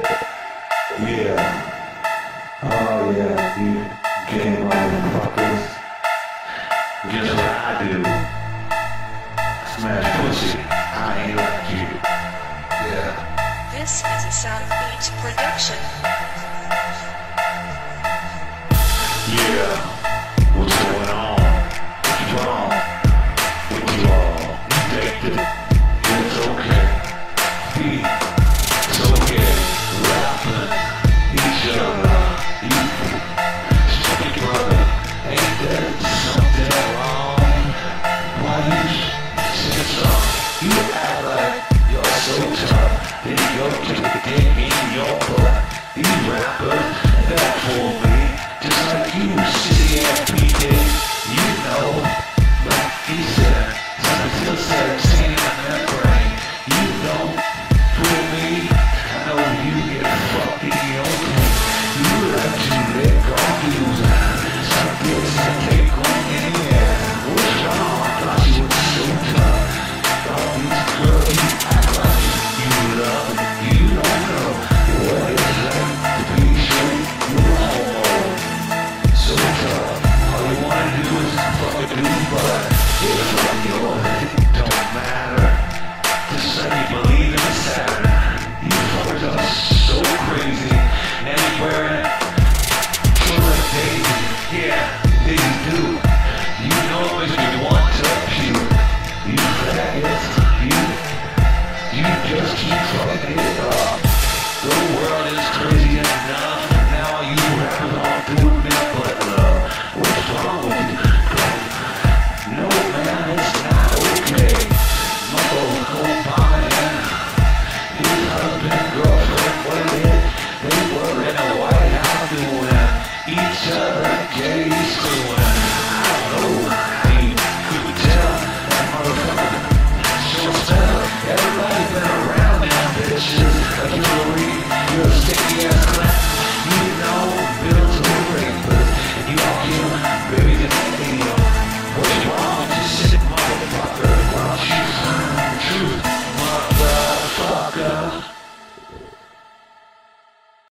Yeah. Oh yeah, you game on fuckers. Guess what I do? Smash pussy. I ain't like you. Yeah. This is a South Beach production. You act like you're so tough, then you're just a dick in your doing each other.